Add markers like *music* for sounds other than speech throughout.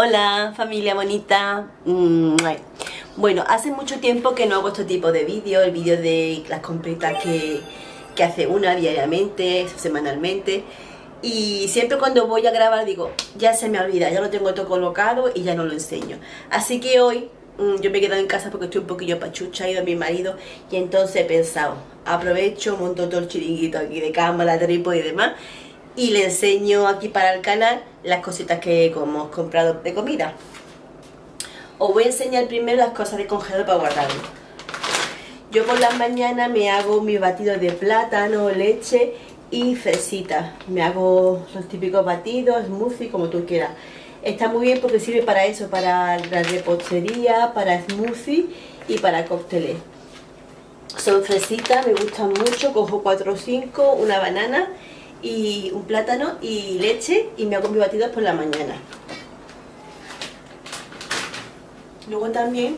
Hola familia bonita. Bueno, hace mucho tiempo que no hago este tipo de vídeos El vídeo de las compritas que, que hace una diariamente, semanalmente. Y siempre cuando voy a grabar digo, ya se me olvida, ya lo tengo todo colocado y ya no lo enseño. Así que hoy yo me he quedado en casa porque estoy un poquillo pachucha, a mi marido y entonces he pensado, aprovecho, monto todo el chiringuito aquí de cámara, trípode y demás y le enseño aquí para el canal las cositas que hemos comprado de comida. Os voy a enseñar primero las cosas de congelador para guardarlo. Yo por las mañanas me hago mi batido de plátano, leche y fresita. Me hago los típicos batidos, smoothie, como tú quieras. Está muy bien porque sirve para eso, para la repostería, para smoothie y para cócteles. Son fresitas, me gustan mucho, cojo 4 o 5, una banana y un plátano y leche y me hago mis batidos por la mañana. Luego también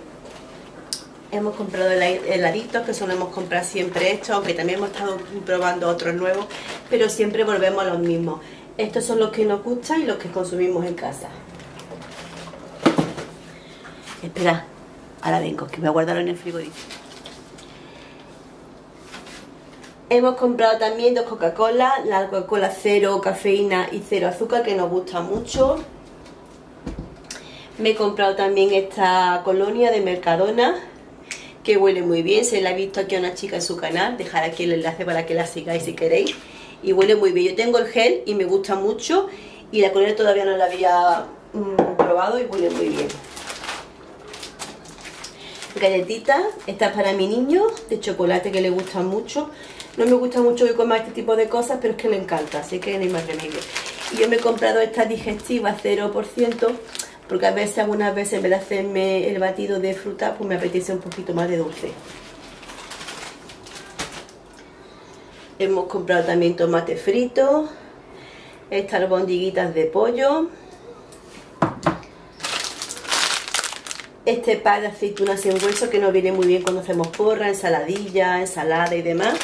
hemos comprado heladitos que son hemos comprado siempre estos, aunque también hemos estado probando otros nuevos, pero siempre volvemos a los mismos. Estos son los que nos gustan y los que consumimos en casa. Espera, ahora vengo, que voy a guardarlo en el frigorífico. Hemos comprado también dos Coca-Cola, la Coca-Cola cero cafeína y cero azúcar que nos gusta mucho. Me he comprado también esta colonia de Mercadona que huele muy bien, se la he visto aquí a una chica en su canal, dejar aquí el enlace para que la sigáis si queréis y huele muy bien, yo tengo el gel y me gusta mucho y la colonia todavía no la había mm, probado y huele muy bien. Galletitas, esta para mi niño, de chocolate que le gustan mucho. No me gusta mucho que coma este tipo de cosas pero es que le encanta, así que ni más remedio. Y yo me he comprado esta digestiva 0% porque a veces, algunas veces en vez de hacerme el batido de fruta, pues me apetece un poquito más de dulce. Hemos comprado también tomate frito, estas bondiguitas de pollo, este pan de aceitunas en hueso que nos viene muy bien cuando hacemos porra, ensaladilla, ensalada y demás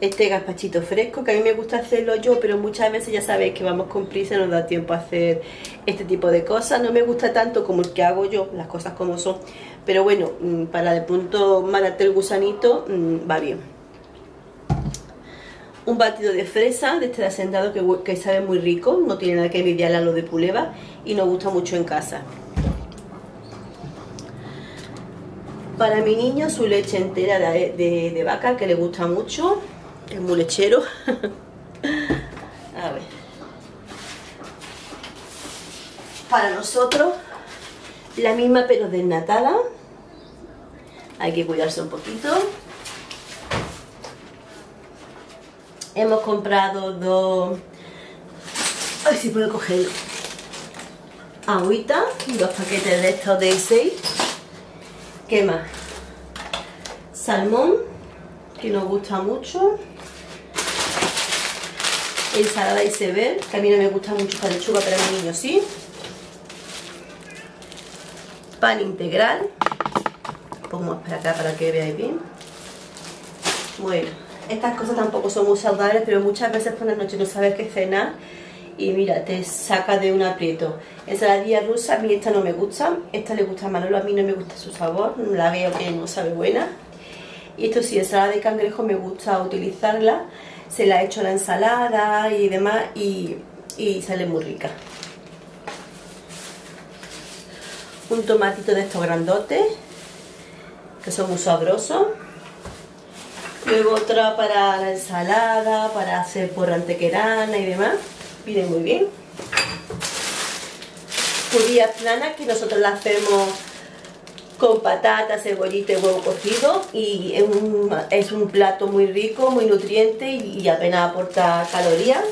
este gazpachito fresco, que a mí me gusta hacerlo yo, pero muchas veces ya sabéis que vamos con prisa nos da tiempo a hacer este tipo de cosas. No me gusta tanto como el que hago yo, las cosas como son, pero bueno, mm, para de pronto malarte el gusanito mm, va bien. Un batido de fresa de este de hacendado que, que sabe muy rico, no tiene nada que envidiar a lo de puleva y nos gusta mucho en casa. Para mi niño su leche entera de, de vaca que le gusta mucho es muy lechero. A ver. Para nosotros, la misma pero desnatada. Hay que cuidarse un poquito. Hemos comprado dos... A ver si puedo cogerlo. Agüita, dos paquetes de estos de 6. ¿Qué más? Salmón, que nos gusta mucho ensalada iceberg, que a mí no me gusta mucho esta lechuga, pero a mi niño sí. Pan integral. Pongo para acá para que veáis bien. Bueno, estas cosas tampoco son muy saludables, pero muchas veces por la noche no sabes qué cenar y mira, te saca de un aprieto. Ensaladilla rusa, a mí esta no me gusta, esta le gusta a Manolo, a mí no me gusta su sabor, la veo que no sabe buena. Y esto sí, ensalada de cangrejo me gusta utilizarla se la he hecho la ensalada y demás y, sale muy rica. Un tomatito de estos grandotes, que son muy sabrosos. Luego otra para la ensalada, para hacer porra antequerana y demás. Viene muy bien. Judías planas que nosotros las hacemos con patata, cebollita y huevo cocido y es un, plato muy rico, muy nutriente y, apenas aporta calorías.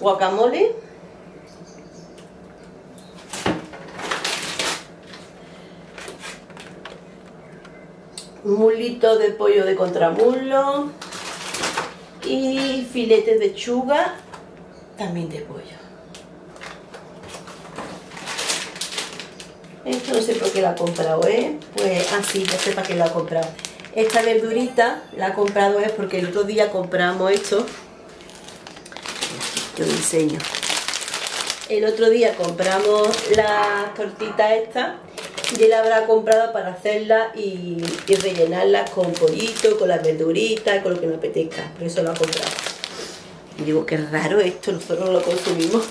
Guacamole. Mulito de pollo de contramuslo y filetes de chuga también de pollo. Esto no sé por qué lo ha comprado, ¿eh? Pues así, ah, ya sé para qué lo ha comprado. Esta verdurita la he comprado es porque el otro día compramos esto. Yo lo enseño. El otro día compramos las tortitas estas y él habrá comprado para hacerlas y, rellenarlas con pollito, con las verduritas, con lo que nos apetezca. Por eso lo ha comprado. Y digo, qué raro esto, nosotros no lo consumimos.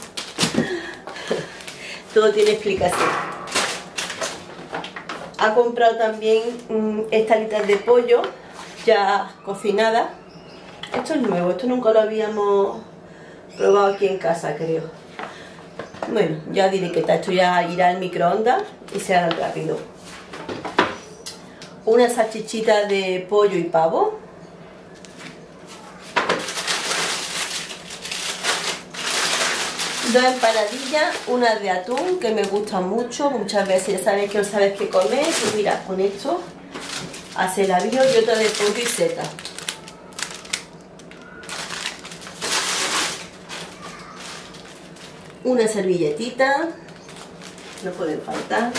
*laughs* Todo tiene explicación ha comprado también mm, estas alitas de pollo ya cocinadas. Esto es nuevo, esto nunca lo habíamos probado aquí en casa, creo. Bueno, ya diré que esto ya irá al microondas y se hará rápido. Una salchichita de pollo y pavo. Dos empanadillas, una de atún que me gusta mucho, muchas veces ya sabes que no sabes qué comer, pues mira, con esto hace el avión y otra de pollo y seta. Una servilletita, no pueden faltar.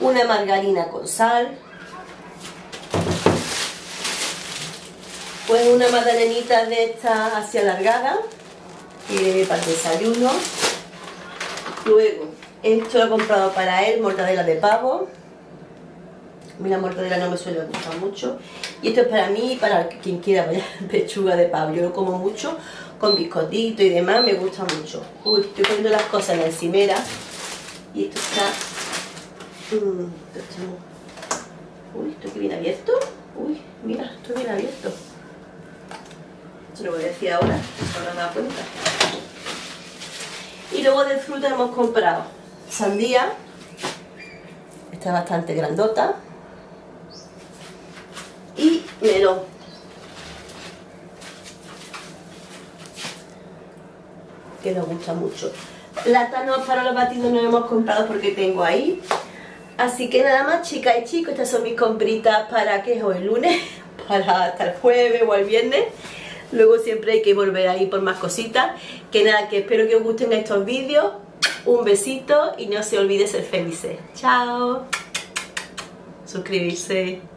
Una margarina con sal. Pues una magdalenita de esta así alargada para el desayuno. Luego, esto lo he comprado para él, mortadela de pavo. A la mortadela no me suele gustar mucho. Y esto es para mí y para quien quiera *laughs* pechuga de pavo. Yo lo como mucho con biscotito y demás, me gusta mucho. Uy, estoy poniendo las cosas en la encimera. Y esto está... Mm, uy, esto aquí bien abierto. Uy, mira, esto bien abierto. Se lo voy a decir ahora, ahora me da cuenta. Y luego de fruta hemos comprado sandía, esta es bastante grandota, y melón. Que nos gusta mucho. Plátanos para los batidos no hemos comprado porque tengo ahí. Así que nada más, chicas y chicos, estas son mis compritas para que es hoy lunes, *laughs* para hasta el jueves o el viernes. Luego siempre hay que volver ahí por más cositas. Que nada, que espero que os gusten estos vídeos. Un besito y no se olvide ser felices. Chao. Suscribirse.